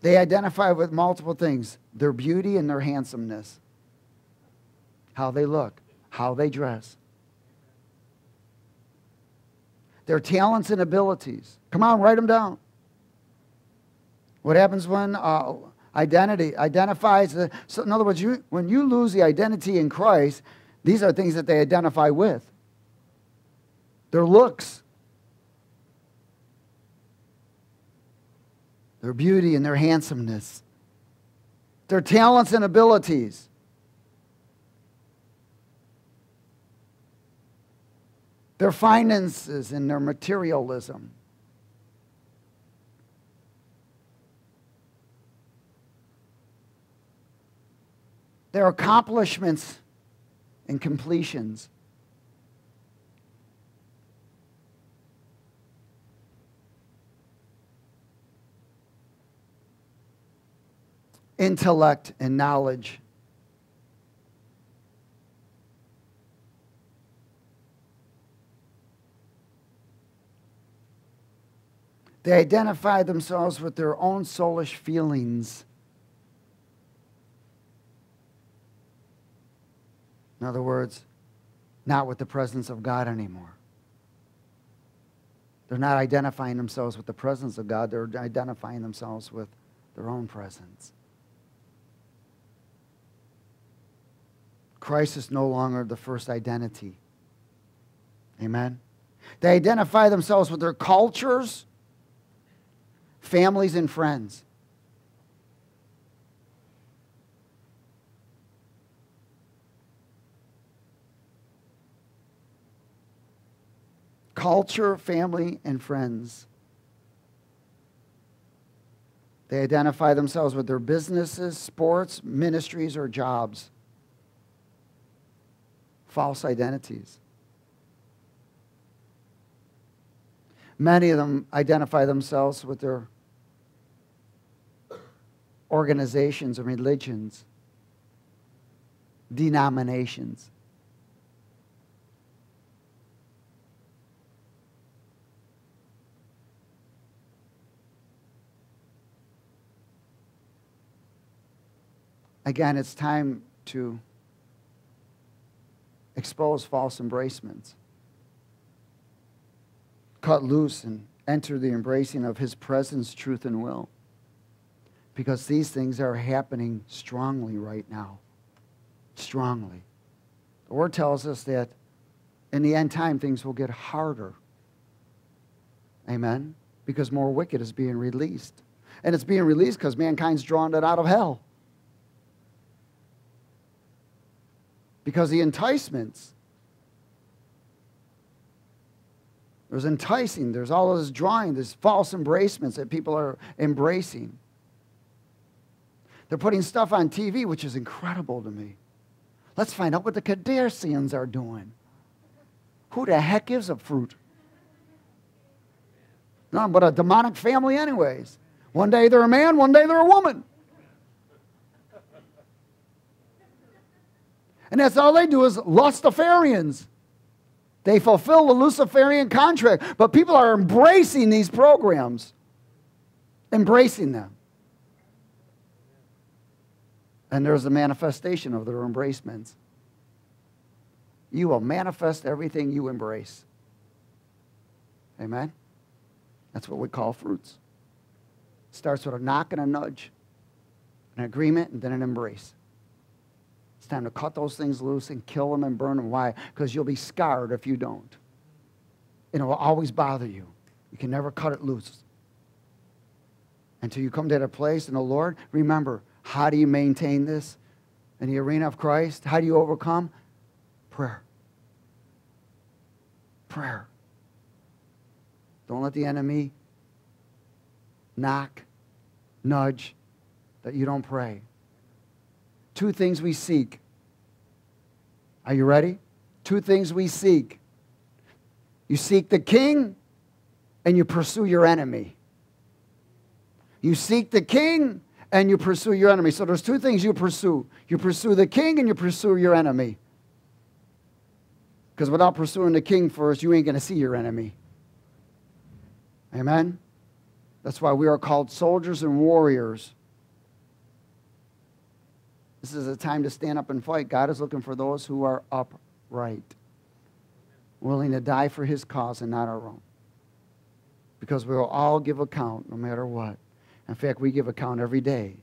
S1: They identify with multiple things their beauty and their handsomeness, how they look, how they dress, their talents and abilities. Come on, write them down. What happens when uh, identity identifies? The, so in other words, you, when you lose the identity in Christ, these are things that they identify with. Their looks, their beauty and their handsomeness, their talents and abilities. Their finances and their materialism. Their accomplishments and completions. Intellect and knowledge. They identify themselves with their own soulish feelings In other words, not with the presence of God anymore. They're not identifying themselves with the presence of God, they're identifying themselves with their own presence. Christ is no longer the first identity. Amen. They identify themselves with their cultures, families, and friends. Culture, family, and friends. They identify themselves with their businesses, sports, ministries, or jobs. False identities. Many of them identify themselves with their organizations and religions, denominations. Again, it's time to expose false embracements. Cut loose and enter the embracing of His presence, truth, and will. Because these things are happening strongly right now. Strongly. The Word tells us that in the end time, things will get harder. Amen? Because more wicked is being released. And it's being released because mankind's drawn it out of hell. Because the enticements there's enticing there's all this drawing there's false embracements that people are embracing. They're putting stuff on tv which is incredible to me. Let's find out what the kardashians are doing. Who the heck is a fruit? No but a demonic family anyways. One day they're a man one day they're a woman And that's all they do is Lustafarians. They fulfill the Luciferian contract. But people are embracing these programs, embracing them. And there's a manifestation of their embracements. You will manifest everything you embrace. Amen? That's what we call fruits. It starts with a knock and a nudge, an agreement, and then an embrace. Time to cut those things loose and kill them and burn them. Why? Because you'll be scarred if you don't. And it will always bother you. You can never cut it loose. Until you come to that place in the Lord, remember, how do you maintain this in the arena of Christ? How do you overcome? Prayer. Prayer. Don't let the enemy knock, nudge that you don't pray two things we seek. Are you ready? Two things we seek. You seek the king and you pursue your enemy. You seek the king and you pursue your enemy. So there's two things you pursue you pursue the king and you pursue your enemy. Because without pursuing the king first, you ain't going to see your enemy. Amen? That's why we are called soldiers and warriors. This is a time to stand up and fight. God is looking for those who are upright, willing to die for his cause and not our own. Because we will all give account no matter what. In fact, we give account every day,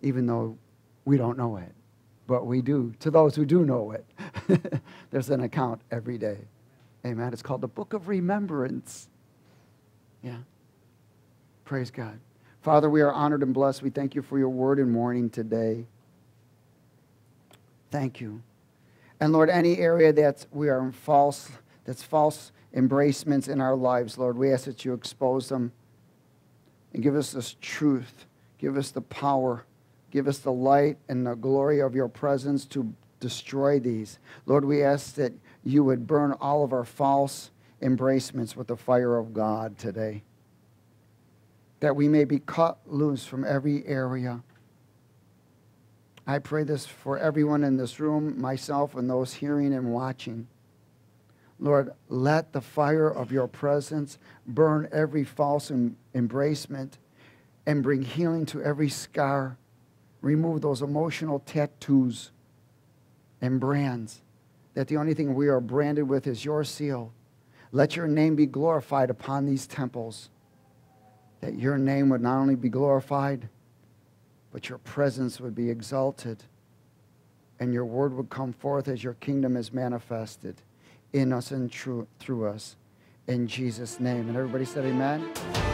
S1: even though we don't know it. But we do. To those who do know it, *laughs* there's an account every day. Amen. It's called the Book of Remembrance. Yeah. Praise God. Father, we are honored and blessed. We thank you for your word and morning today. Thank you. And Lord, any area that we are in false, that's false embracements in our lives, Lord, we ask that you expose them and give us this truth. Give us the power. Give us the light and the glory of your presence to destroy these. Lord, we ask that you would burn all of our false embracements with the fire of God today. That we may be cut loose from every area. I pray this for everyone in this room, myself, and those hearing and watching. Lord, let the fire of your presence burn every false em- embracement and bring healing to every scar. Remove those emotional tattoos and brands that the only thing we are branded with is your seal. Let your name be glorified upon these temples. That your name would not only be glorified, but your presence would be exalted and your word would come forth as your kingdom is manifested in us and through, us. In Jesus' name. And everybody said, Amen.